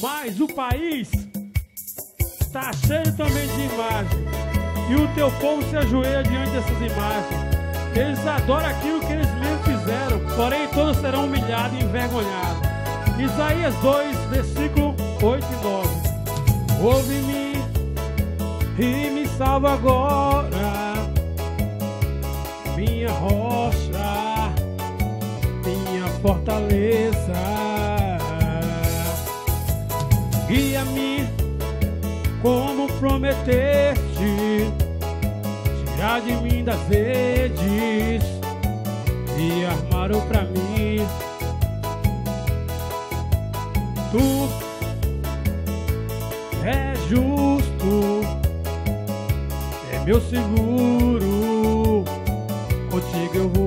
Mas o país está cheio também de imagens. E o teu povo se ajoelha diante dessas imagens. Eles adoram aquilo que eles mesmos fizeram, porém todos serão humilhados e envergonhados. Isaías 2, versículo 8 e 9. Ouve-me e me salva agora, minha rocha, minha fortaleza. Como prometeste, tirar de mim das redes e armaram pra mim. Tu é justo, é meu seguro, contigo eu vou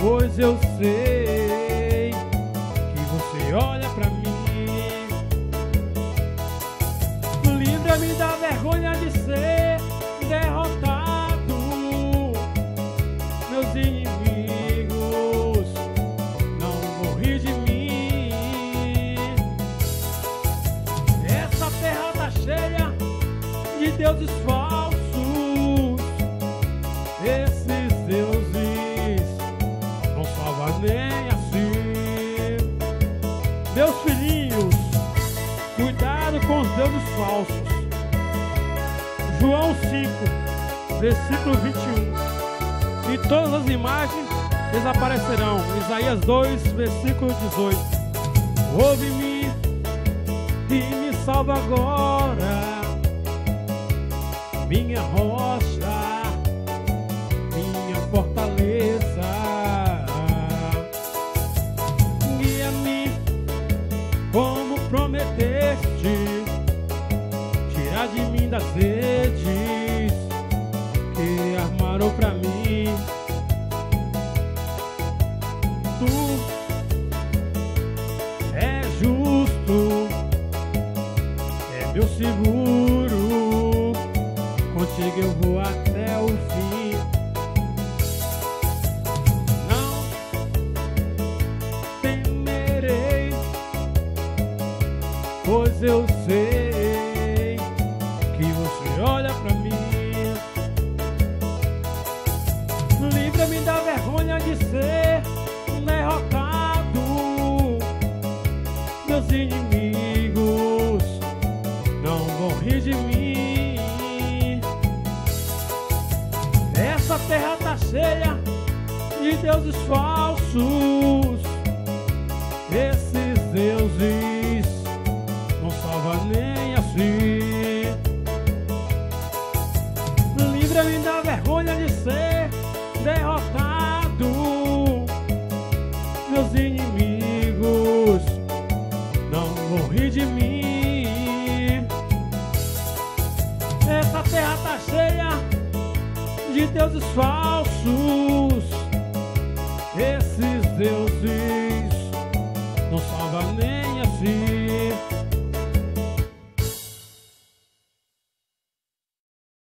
pois eu sei que você olha pra mim. Livra-me da vergonha de ser derrotado, meus inimigos não vão de mim. Essa terra tá cheia de deuses falsos, Meus filhinhos, cuidado com os deuses falsos. João 5, versículo 21. E todas as imagens desaparecerão. Isaías 2, versículo 18. Ouve-me e me salva agora, minha rocha, prometeste, tirar de mim das redes que armaram pra mim. Tu é justo, é meu seguro, contigo eu vou até pois eu sei que você olha pra mim. Livra-me da vergonha de ser derrotado, meus inimigos não vão rir de mim. Essa terra tá cheia de deuses falsos. Esses deuses longe de mim. Essa terra tá cheia de deuses falsos. Esses deuses não salvam nem assim.